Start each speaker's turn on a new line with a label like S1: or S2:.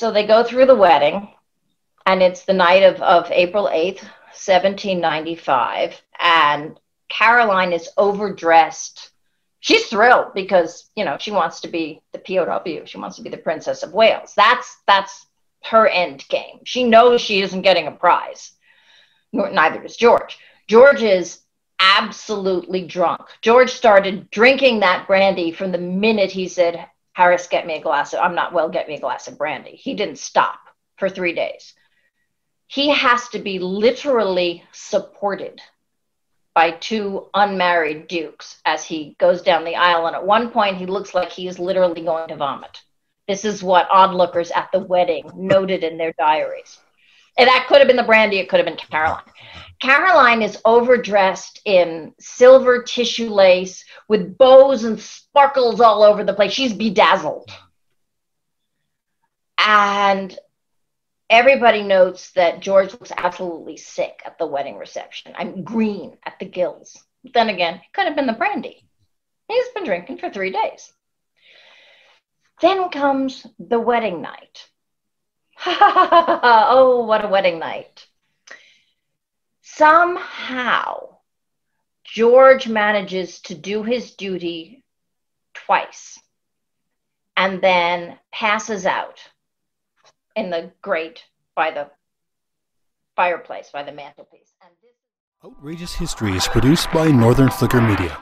S1: So they go through the wedding, and it's the night of, of April 8th, 1795. And Caroline is overdressed. She's thrilled because, you know, she wants to be the POW. She wants to be the Princess of Wales. That's that's her end game. She knows she isn't getting a prize. Neither does George. George is absolutely drunk. George started drinking that brandy from the minute he said, Harris, get me a glass of, I'm not well, get me a glass of brandy. He didn't stop for three days. He has to be literally supported by two unmarried dukes as he goes down the aisle. And at one point, he looks like he is literally going to vomit. This is what onlookers at the wedding noted in their diaries. And that could have been the brandy, it could have been Caroline. Caroline is overdressed in silver tissue lace with bows and sparkles all over the place. She's bedazzled. And everybody notes that George looks absolutely sick at the wedding reception. I'm green at the gills. Then again, it could have been the brandy. He's been drinking for three days. Then comes the wedding night. oh, what a wedding night. Somehow, George manages to do his duty twice and then passes out in the grate by the fireplace, by the mantelpiece.
S2: Outrageous History is produced by Northern Flicker Media.